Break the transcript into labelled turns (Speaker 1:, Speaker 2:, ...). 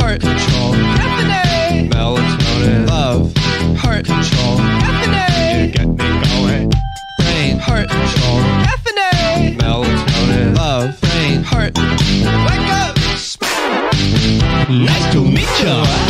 Speaker 1: heart control, happening. Melatonin, love, heart control, happening. You get me going. Brain, heart control, happening. Melatonin, love, brain, heart. Wake up. Nice to meet you.